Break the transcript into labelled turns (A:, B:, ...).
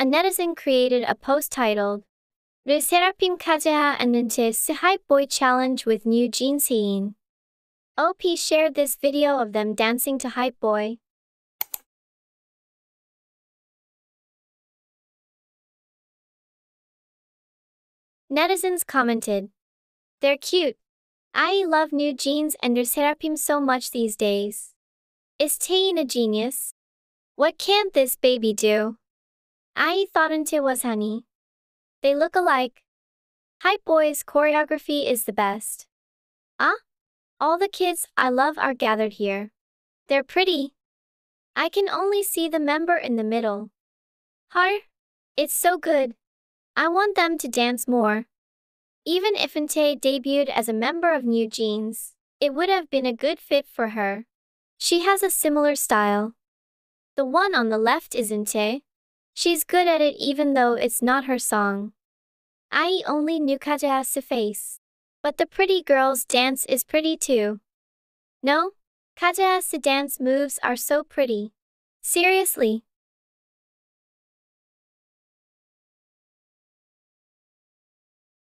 A: a netizen created a post titled LE SSERAFIM Kazuha and Eunchae Hype Boy Challenge with new Jeans Hyein. OP shared this video of them dancing to Hype Boy. Netizens commented, They're cute. I love new jeans and their so much these days. Is Hyein a genius? What can't this baby do? I thought it was honey. They look alike. Hype Boy's choreography is the best. Ah? All the kids I love are gathered here. They're pretty. I can only see the member in the middle. Har? It's so good. I want them to dance more. Even if Eunchae debuted as a member of NewJeans, it would have been a good fit for her. She has a similar style. The one on the left is Eunchae. She's good at it even though it's not her song. I only knew Kazuha's face. But the pretty girl's dance is pretty too. No? Kazuha's dance moves are so pretty. Seriously.